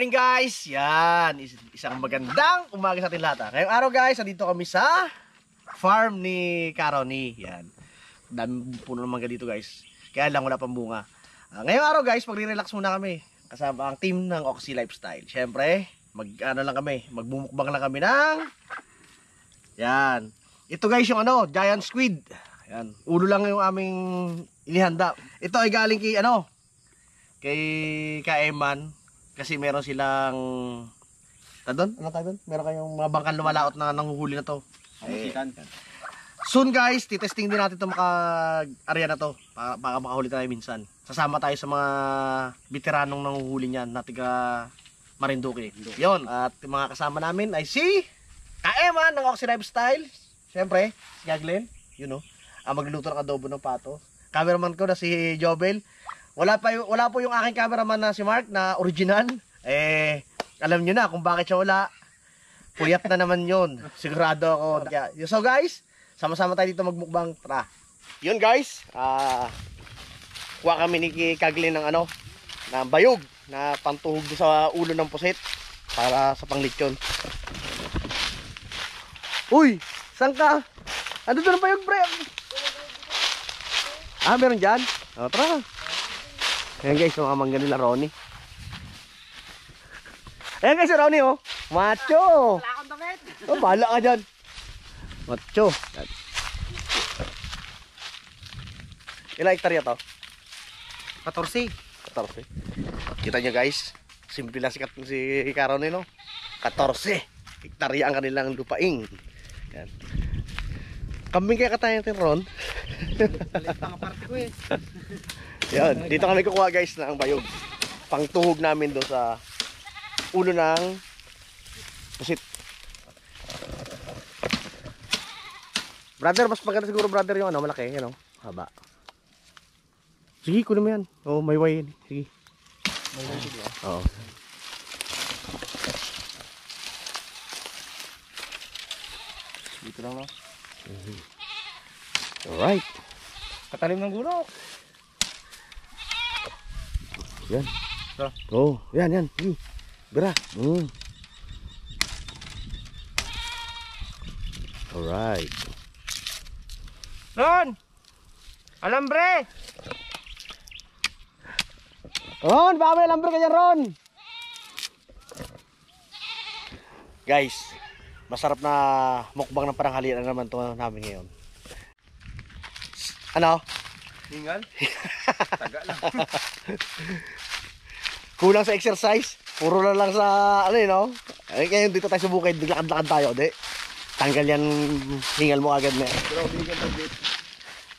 Morning guys! Yan, is- isang magandang umaga sa ating lahat. ah. Ngayong araw guys, nandito kami sa farm ni Caroni. Yan. Dami puno ng mangga dito guys. Kaya lang wala pang bunga. Ah, ngayong araw guys, magre-relax muna kami. Kasama ang team ng Oxy Lifestyle. Siyempre, mag ano lang kami, magbumukbang lang kami ng Yan. Ito guys yung ano, giant squid. Yan. Ulo lang yung aming inihanda. Ito ay galing kay ano, kay Kaeman kasi meron silang Tadon? Ano tayo doon? Meron kayong mga bangkang lumalaot na nanguhuli na to. Eh, soon guys, titesting din natin itong maka-area na to. Baka, baka makahuli tayo minsan. Sasama tayo sa mga veteranong nanguhuli niyan na tiga Marinduque. Yon At mga kasama namin ay si Kaeman ng Oxy Lifestyle. Siyempre, si Gaglin. You know. Ang magluluto ng adobo ng pato. Cameraman ko na si Jobel. Wala pa wala po yung aking cameraman na si Mark na original. Eh, alam niyo na kung bakit siya wala. Puyat na naman yun. Sigurado ako. Kaya, so guys, sama-sama tayo dito magmukbang. Tara. Yun guys, ah kuha kami ni Kaglin ng ano, na bayog na pantuhog sa ulo ng pusit para sa panglitsyon. Uy, saan ka? Ano doon ang bayog, pre? Ah, meron dyan? O, tara. Ayan guys, yung amang nila Ronnie. Ayan guys, Ronnie oh. Macho. Wala akong damit. Oh, bahala ka dyan. Macho. Ilang hektarya to? 14. 14. Kita nyo guys, simple lang si, si Caron no? 14 hektarya ang kanilang lupaing. Yan. Kambing kaya katayan natin ron. Palit pa ang parte ko eh. Yan, dito kami kukuha guys ng bayog. Pangtuhog namin doon sa ulo ng pusit. Brother, mas maganda siguro brother yung ano, malaki, yan o, haba. Sige, kunin mo yan. Oo, oh, may way yan. Sige. Oo. Dito lang no. Alright. Katalim ng gulok. Yan. Ito. Oo, oh, yan, yan. Sige. Bira. Mm. Alright. Ron! Alambre! Ron, baka may lambre ka dyan, Ron. Guys, masarap na mukbang ng paranghalian na naman to namin ngayon. Ano? Hingal? Taga lang. Kulang sa exercise. Puro na lang sa, ano yun, no? Ay, ngayon dito tayo sa bukid, naglakad-lakad tayo, di? Tanggal yan, hingal mo agad na.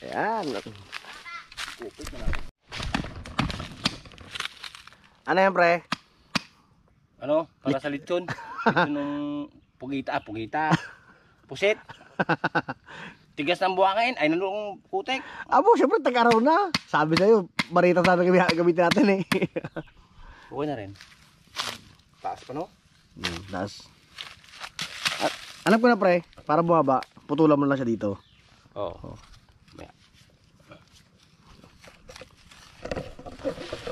Ayan. Ano yan, pre? Ano? Para sa lechon. Ito nung pugita, ah, pugita. Pusit. Tigas ng buhangin. Ay, nanong putek. Abo, syempre, tag-araw na. Sabi sa'yo, marita sana gamitin natin eh. Okay na rin. Taas pa no? Hmm, das. At, alam ko na pre, para bumaba, putulan mo lang siya dito. Oo. Oh. Maya.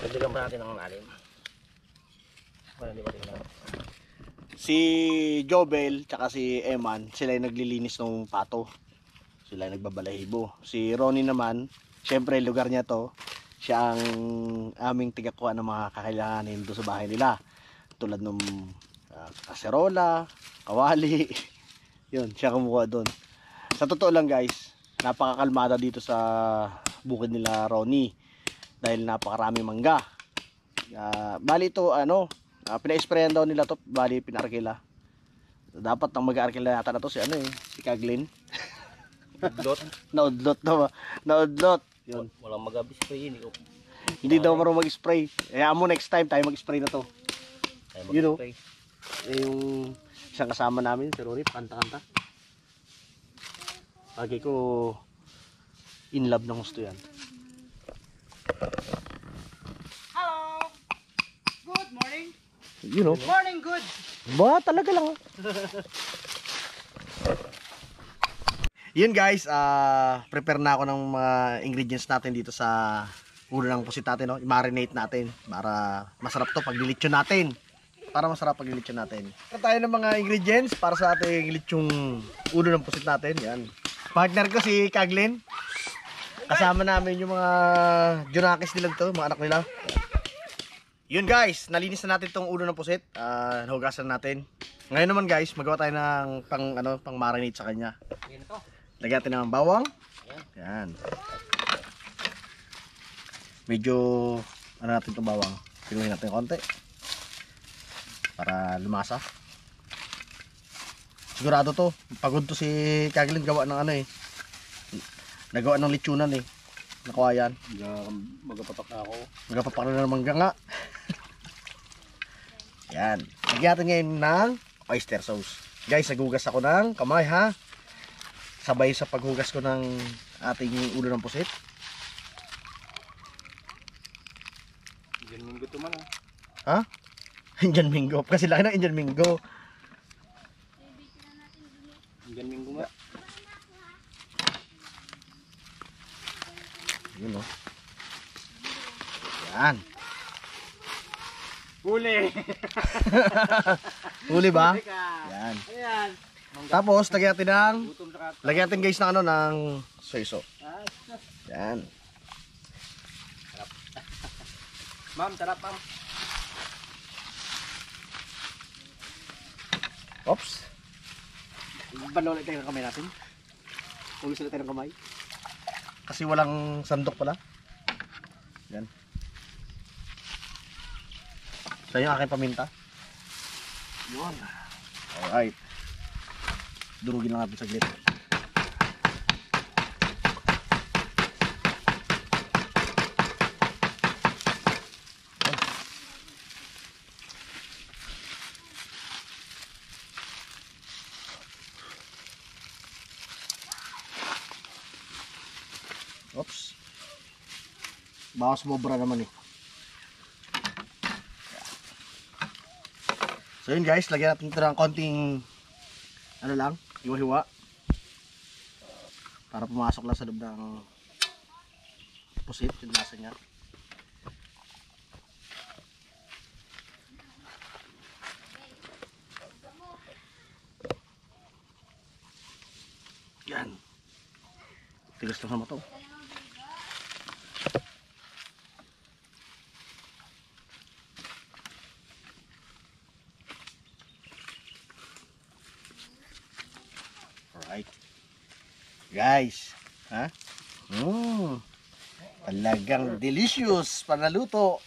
Dagdagan pa natin ang lalim. Para di ba tingnan? Si Jobel, tsaka si Eman, sila yung naglilinis ng pato. Sila yung nagbabalahibo. Si Ronnie naman, syempre lugar niya to, siya ang aming tigakuha ng mga kakailanganin doon sa bahay nila. Tulad ng ah, kaserola, kawali, yun, siya kumuha doon. Sa totoo lang guys, napakakalmada dito sa bukid nila Ronnie dahil napakarami mangga. Ah, bali ito ano, uh, pina-sprayan daw nila to, bali pinarkila. Dapat ang mag-arkila yata na to si ano eh, si Kaglin. Naudlot daw, ah. naudlot. Yun. Walang mag-abis pa yun. Ikaw. Hindi daw marunong mag-spray. Kaya mo next time tayo mag-spray na to. Tayo You know. mag-spray. Eh, yung isang kasama namin, si Rory, kanta-kanta. Lagi ko in love ng gusto yan. Hello. Good morning. You know. Morning good. Ba, talaga lang. Yun guys, ah prepare na ako ng mga ingredients natin dito sa ulo ng pusit natin, no? I-marinate natin para masarap to pag nilitsyon natin. para masarap pag lechon natin. Ito tayo ng mga ingredients para sa ating lechong ulo ng pusit natin. Yan. Partner ko si Kaglin. Kasama namin yung mga Junakis nila to, mga anak nila. Yun guys, nalinis na natin tong ulo ng pusit. Ah, nahugasan natin. Ngayon naman guys, magawa tayo ng pang ano, pang marinate sa kanya. Yan to. Lagyan natin ng bawang. Yan. Medyo ano natin itong bawang. Pinuhin natin konti. Para lumasa. Sigurado to. Pagod to si Kaglin gawa ng ano eh. Nagawa ng lechonan eh. Nakuha yan. Magapatok na ako. Nagapapak na naman ganga. Yan. Lagyan natin ngayon ng oyster sauce. Guys, nagugas ako ng kamay ha. Sabay sa paghugas ko ng ating ulo ng pusit. Yan minggo to man. Ha? ah. Indian Mingo. Kasi laki ng Indian Mingo. Yan minggo nga. Yun o. Yan. Huli! Huli ba? Yan. Ayan! Tapos, lagyan natin ng... Lagyan natin guys ng ano, ng soy sauce. Yan. Ma'am, sarap ma'am. Oops. Balo ulit tayo ng kamay natin. Ulis ulit tayo ng kamay. Kasi walang sandok pala. Yan. So, yung aking paminta. Yun. Alright. Durugin lang natin saglit. Oops. Baka sumobra naman eh. So yun guys, lagyan natin ito ng konting ano lang, hiwa-hiwa. Para pumasok lang sa loob ng pusit, yung lasa niya. Yan. Tigas lang naman to. Alright. Guys, ha? Mmm. Talagang delicious panaluto.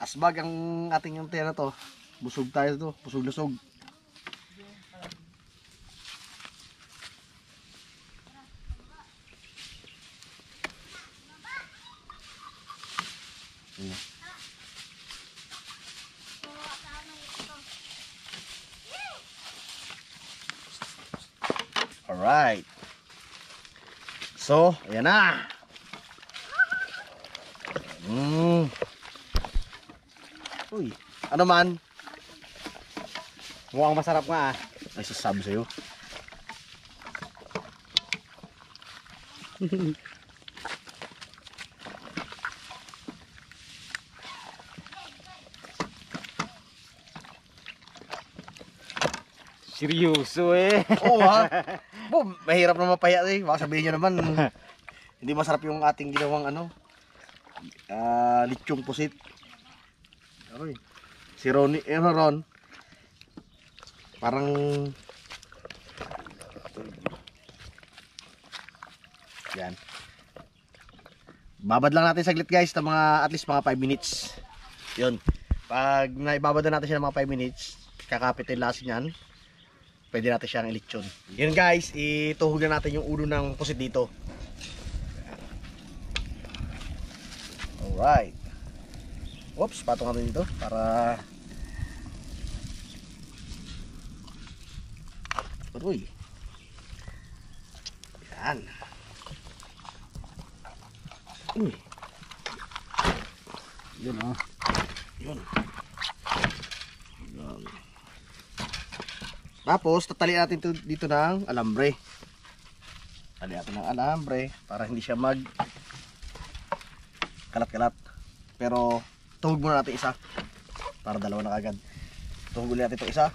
Asbag ang ating yung na to. Busog tayo to. Busog-lusog. Alright. So, ayan na. Mm. Uy, ano man? Mukhang masarap nga ah. Ay, sasabi sa'yo. Seryoso eh. Oo ha. Bo, mahirap na mapaya eh. Baka sabihin nyo naman, hindi masarap yung ating ginawang ano, ah lechong pusit. Aroy. Si Ronnie, eh Ron, parang, yan. Babad lang natin saglit guys, na mga, at least mga 5 minutes. Yun. Pag naibabad na natin siya ng mga 5 minutes, kakapit yung lasa niyan, pwede natin siyang ilitsyon. Yun guys, ituhog na natin yung ulo ng pusit dito. Alright. Oops, patong natin dito para Uy. Yan. Uy. Yun oh. Yun. Yan. Tapos, tatalian natin to, dito ng alambre. Talian natin ng alambre para hindi siya mag kalat-kalat. Pero, tuhog muna natin isa para dalawa na kagad. Tunggulin natin itong isa.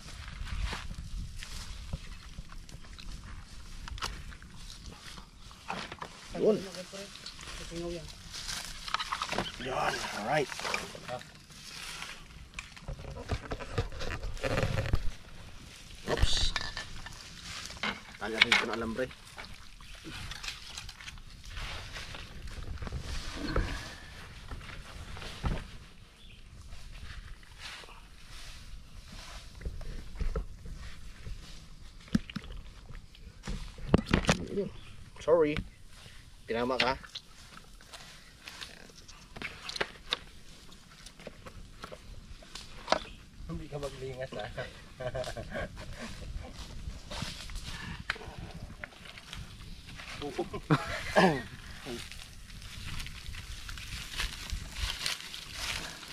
Yun. Yan, alright. Oops. Tali natin ito ng alambre. Sorry. Tinama ka. Hindi ka maglingas ah.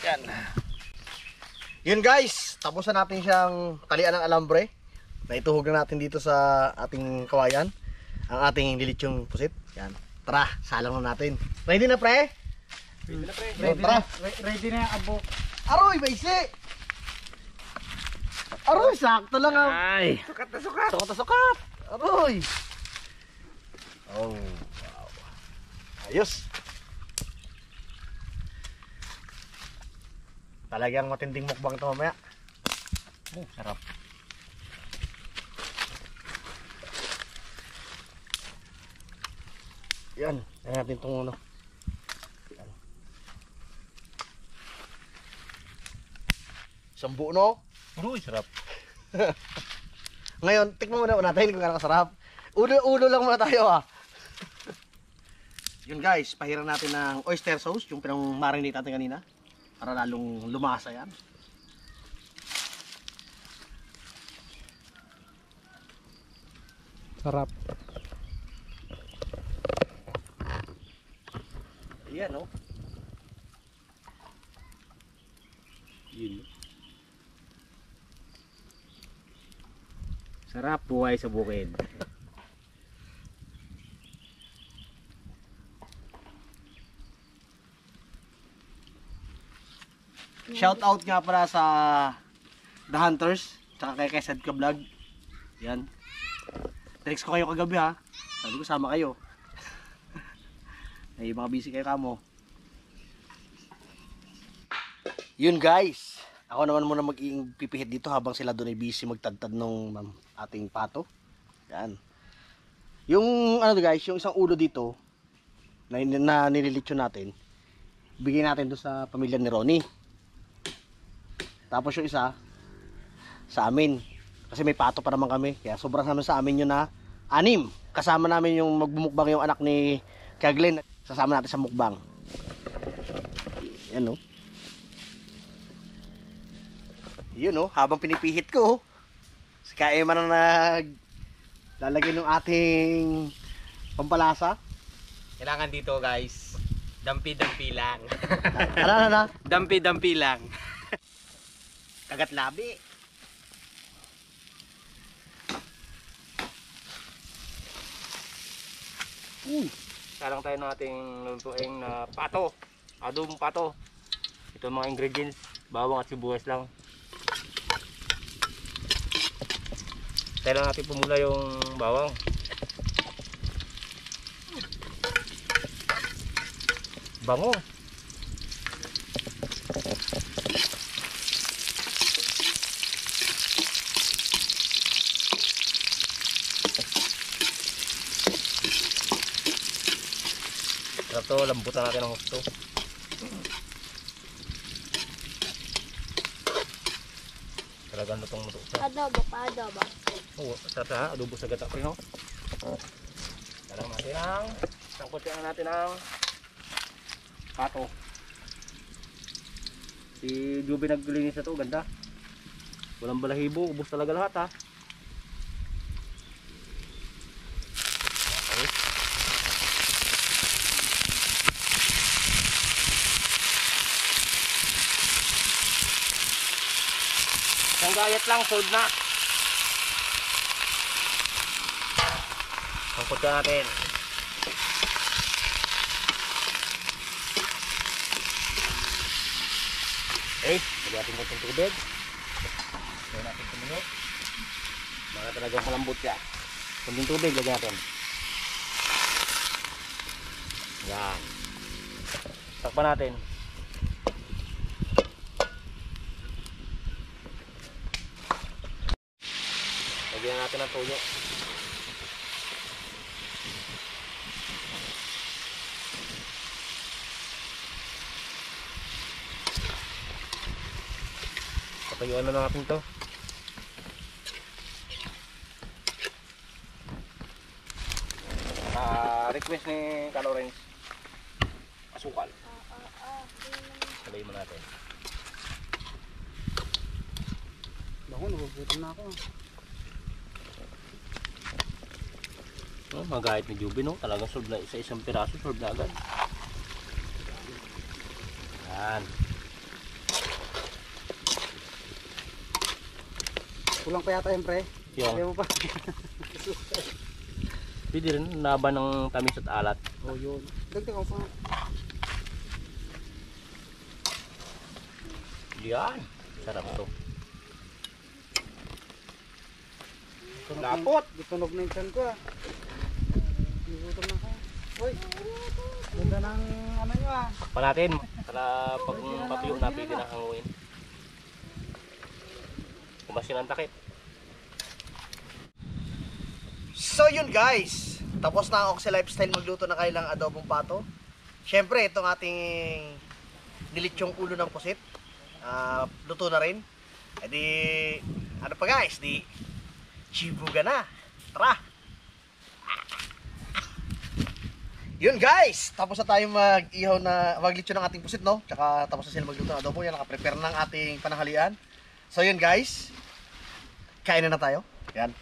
Yan. Yun guys, tapos na natin siyang talian ng alambre. Naituhog na natin dito sa ating kawayan. Ang ating lilitsyong pusit. Yan. Tara, salang na natin. Ready na pre? Pwede na pre. Ready Tara. Re- Ready na yung abok. Aroy, baisi! Aroy, sakto lang ang... Ay! Sukat na sukat! Sukat na sukat! Aroy! Oh, wow. Ayos! Talagang matinding mukbang ito mamaya. Oh, sarap. Yan, yan natin itong ano. Yan. Isang buo, no? Uy, sarap. Ngayon, tikman muna natin kung gaano kasarap. Ulo-ulo lang muna tayo ah. Yun guys, pahiran natin ng oyster sauce, yung pinang marinate natin kanina. Para lalong lumasa yan. Sarap. Yan oh. Yun. Sarap buhay sa bukid. Shout out nga pala sa The Hunters, tsaka kay Kesed ka vlog. Yan. Text ko kayo kagabi ha. Sabi ko sama kayo. Ay, mga busy kayo kamo. Yun guys. Ako naman muna mag-pipihit dito habang sila doon ay busy magtadtad ng ating pato. Yan. Yung ano guys, yung isang ulo dito na, na nililitsyo natin, bigyan natin doon sa pamilya ni Ronnie. Tapos yung isa, sa amin. Kasi may pato pa naman kami. Kaya sobrang naman sa amin yun na anim. Kasama namin yung magbumukbang yung anak ni Kaglen. Sasama natin sa mukbang. Yan o. Yun o, habang pinipihit ko. Si Kaema na nag lalagay ng ating pampalasa. Kailangan dito guys, dampi-dampi lang. Ano na na? dampi-dampi lang. Kagat labi. Uh, Sarang tayo ng ating lutuing na pato. Adobong pato. Ito mga ingredients, bawang at sibuyas lang. Tayo natin pumula yung bawang. Bango. Sarap to, lambutan natin ng gusto. Talagang lutong luto siya. Adobo pa, adobo. Oo, sarap na, adobo sa gata pre, no? Talang natin ang, sangkot yan natin ang pato. Si Juby naglinis na to, ganda. Walang balahibo, ubos talaga lahat ha. Okay. Gayat lang, sold na. Sangkot ka natin. Okay, lagyan natin konting tubig. Kaya natin tumulo. Baka talagang malambot siya. Kunting tubig, lagyan natin. Yan. Takpan natin. Lagyan natin ng tuyo. Patayuan na natin to. Ah, request ni Calorens. Asukal. Salay mo natin. Bako, nagugutom na ako. No, magahit ni Juby no, talagang solve na isa isang piraso, solve na agad. Yan. Kulang pa yata yung pre. Sabi Yung, mo pa. pwede rin laban ng tamis at alat. oh, yun. Dagdag ako pa. Yan. Sarap to. Lapot! Na, tunog na yung ko ah. Uy! Ganda ng ano nyo ah. Pa natin. Para pag papiyok na pwede na hanguin. Kumasin ang takip. So yun guys, tapos na ang Oxy Lifestyle magluto na kayo ng adobong pato. Syempre, itong ating nilitsong ulo ng pusit. ah, luto na rin. E di, ano pa guys, di, chibuga na. Tara! Yun guys, tapos na tayo mag-ihaw na, maglitsyo ng ating pusit no? Tsaka tapos na sila magluto ng adobo, yan nakaprepare ng ating pananghalian. So yun guys, kain na na tayo. Yan.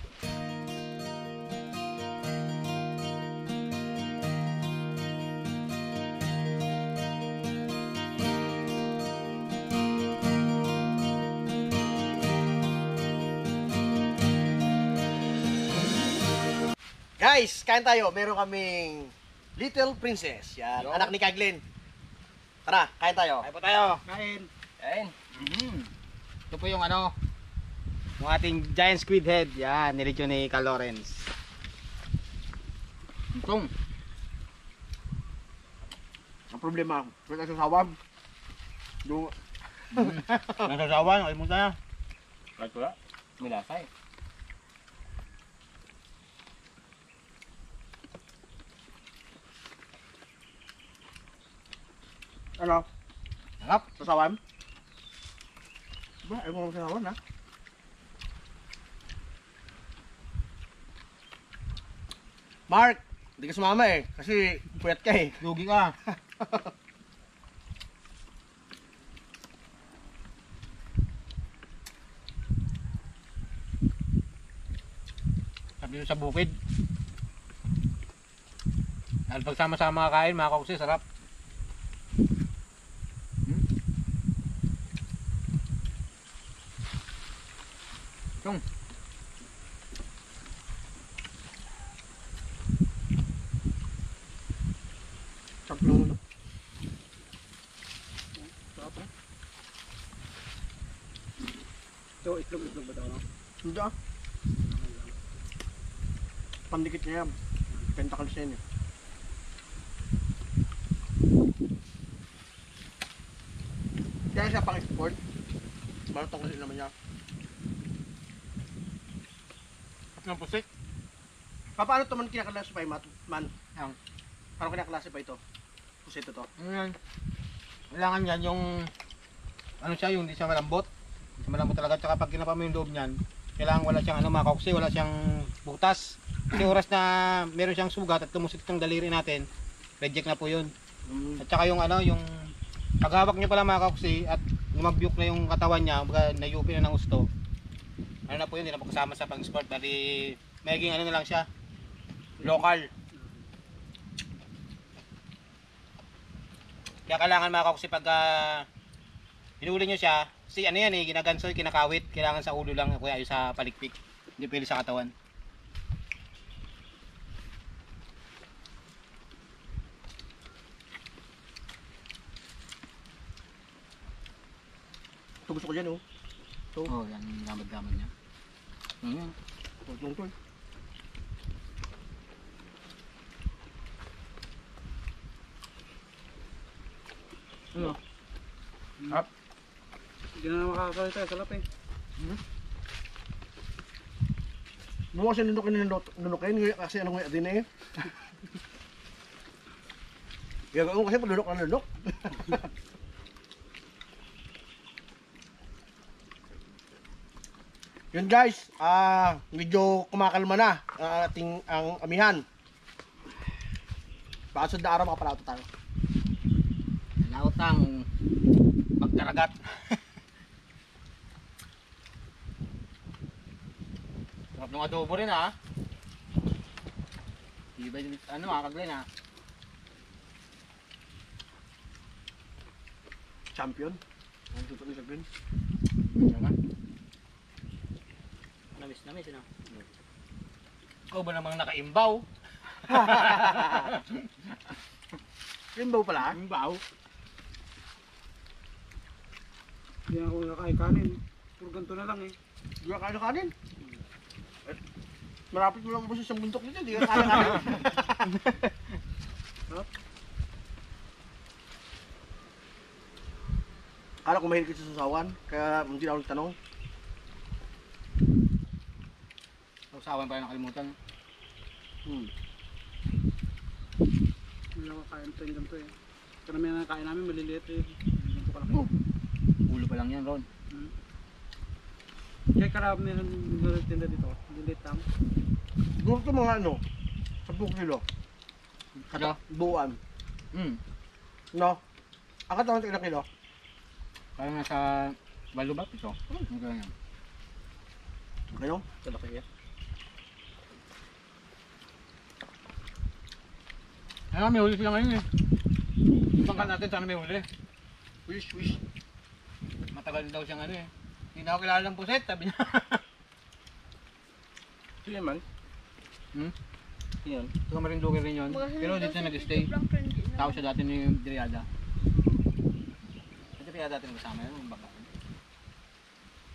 Guys, kain tayo. Meron kaming Little Princess. Yan, Yo. anak ni Kaglin. Tara, kain tayo. Kain po tayo. Kain. Ayun. Mhm. Ito po yung ano, yung ating giant squid head. Yan, nilito ni Cal Lawrence. Itong. Ang problema, wala sa sawag. Yung Nasasawan, ay mo tayo. Kahit wala. Milasa eh. Ano, Sarap. sasawan. Ba, ayaw mo sa sasawan ha? Mark, hindi ka sumama eh. Kasi puyat ka eh. Lugi ka. Sabi sa bukid. Dahil pagsama-sama kain, mga kausi, sarap. Hmm? Yung. Sarap lang ano. Ito, itlog-itlog ba ito? No? Hindi ah. Pandikit niya yan. Pentacles yan eh. Kaya siya pang-export. Maratong kasi naman niya. At ng pusik. Pa, Paano ito man kinaklasify? Man? Ang. Paano kinaklasify ito? Pusit ito. Ano yan? Kailangan yan yung ano siya, yung hindi siya malambot. Malambot talaga. Tsaka pag kinapa mo yung loob niyan, kailangan wala siyang ano, kauksi, wala siyang butas. Kasi oras na meron siyang sugat at tumusit itong daliri natin, reject na po yun. Mm. At saka yung ano, yung paghawak niyo pala mga at lumabyok na yung katawan niya, mga nayupi na ng gusto. Ano na po yun, hindi na po kasama sa pang-sport. Bali, magiging ano na lang siya, local. Kaya kailangan mga pag uh, hinuli nyo siya, si ano yan eh, ginagansoy, kinakawit, kailangan sa ulo lang, kuya, yung sa palikpik. Hindi pwede sa katawan. Ito gusto ko dyan oh. Oo, oh, yan yung gamad-gamad niya. Ano Tungtong tol. Ano? Hindi na makakasalita, salap eh. Mo kasi nunukin nunuk- nunukin ngayon kasi ano ngayon din eh. Gagawin ko kasi palunok na lunok. Yun guys, ah medyo kumakalma na ang ating ang amihan. Baka sa araw makapalato tayo. Lautang pagkaragat. Sarap ng adobo rin ha. Di ba yung- ano mga kaglen ha? Champion. Ang sa green. Diba? Namis namis ano? Ikaw ba namang nakaimbaw? Ba pala? Imbaw? Hindi ako nakakain kanin. Puro ganito na lang eh. Hindi ka kaya kanin. Marapit mo lang ubos isang buntok nito, hindi ka kaya kanin. Kala ko mahilig sa susawan, kaya hindi na ako nagtanong. Usawan pa yung nakalimutan. Hmm. Hindi ako kain ito yung ganito eh. Karamihan na kain namin maliliit eh. Ganito ka lang. Ulo pa lang yan, Ron. Kaya karami na nagtitinda dito. Maliliit lang. Siguro ito mga ano, 10 kilo, Kada? buuan. Hmm. No? Katawan ito ilang kilo? Parang nasa walo ba ito? Ang ganyan. Ano? Kalaki yan. Ay, may huli sila ngayon eh. Bangka natin sana may huli. Wish, wish. Matagal daw siyang ano eh. Hindi na ako kilala ng puset, sabi niya. Sino man? Hmm? Yun. Ito marindukin rin yun. Pero dito siya nag-stay. Tao siya dati ni Diriada. Ito kaya dati kasama yun, yung baka.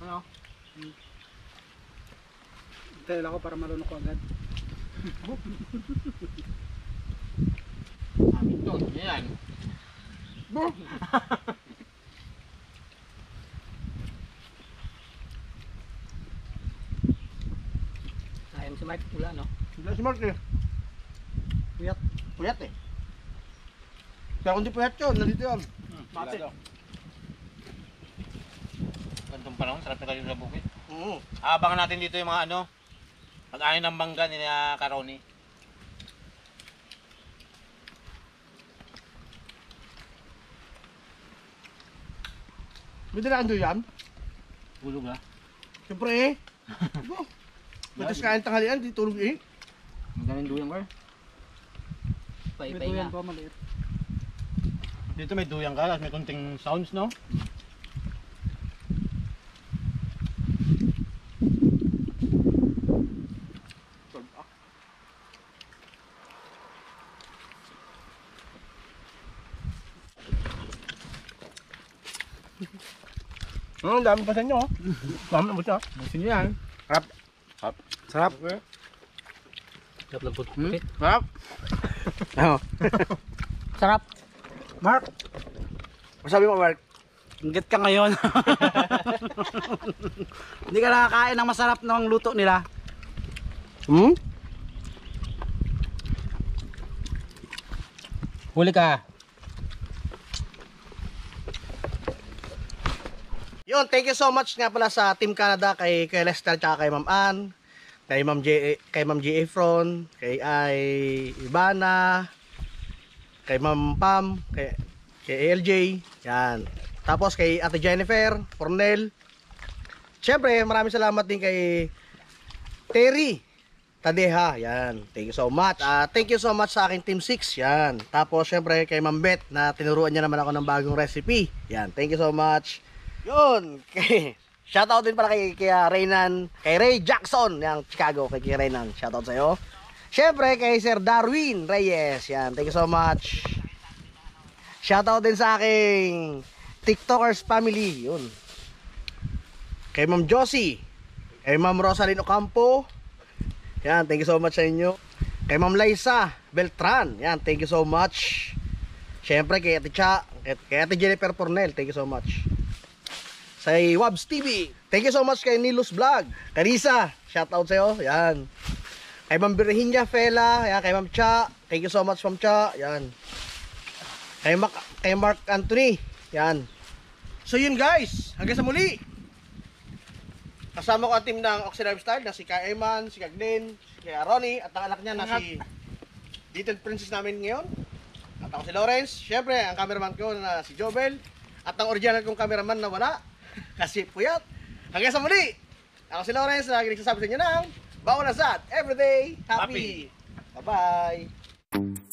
Ano? Dahil ako para marunong ko agad. Amin to, yan. Sayang Mike, wala no? Hindi smart eh. Puyat. Puyat eh. Pero kung di puyat yun, nandito yun. Mate. Gantong panahon, sarap na kayo sa bukid. Oo. Abangan natin dito yung mga ano, pag-ayon ng bangga ni na Karoni. May dalaan doon yan. Hulog ha? Siyempre eh. Pagkas kain tanghalian, di tulog eh. Ang daming duyang ba? May tuyan pa maliit. Dito may duyang ka, may konting sounds no? Hmm, dami pa sa inyo oh. Dami na ba siya? Niyo yan. Sarap. Sarap ng putit. Hmm? Sarap. Ano? Sarap. Mark, Masabi mo, Mark? inggit ka ngayon. Hindi ka nakakain ng masarap ng luto nila. Hmm? Huli ka. Yun, thank you so much nga pala sa Team Canada kay kay Lester tsaka kay Ma'am Ann, kay Ma'am J kay Ma'am J Efron, kay Ay Ibana, kay Ma'am Pam, kay kay LJ, yan. Tapos kay Ate Jennifer, Cornel. Siyempre, maraming salamat din kay Terry Tadeha, yan. Thank you so much. Ah, thank you so much sa aking Team 6, yan. Tapos syempre kay Ma'am Beth na tinuruan niya naman ako ng bagong recipe. Yan, thank you so much. Yun, Shoutout din pala kay, kay ah, Reynan, kay Ray Jackson ng Chicago, kay, kay Reynan. Shoutout sa'yo. Siyempre kay Sir Darwin Reyes. Yan, thank you so much. Shoutout din sa aking TikTokers family. Yun. Kay Ma'am Josie. Kay Ma'am Rosalyn Ocampo. Yan, thank you so much sa inyo. Kay Ma'am Liza Beltran. Yan, thank you so much. Siyempre kay Ate Cha, kay Ate Jennifer Pornel, thank you so much. Sa Wabs TV, thank you so much kay Nilus Vlog. Karisa, shout out sa'yo. Yan. Kay Ma'am Virginia Fela, yan, kay Ma'am Cha, thank you so much Ma'am Cha. Yan. Kay, Mac, kay Mark Anthony, yan. So yun guys, hanggang sa muli. Kasama ko ang team ng Oxy Lifestyle na si Kay Eman, si Kagnin, si Kay Ronnie, at ang anak niya na si Little Princess namin ngayon. At ako si Lawrence, syempre ang cameraman ko na si Jobel, at ang original kong cameraman na wala, kasi puyat. Hanggang sa muli, ako si Lawrence na nagsasabi sa inyo ng Bawal Asad, everyday happy. Bye-bye.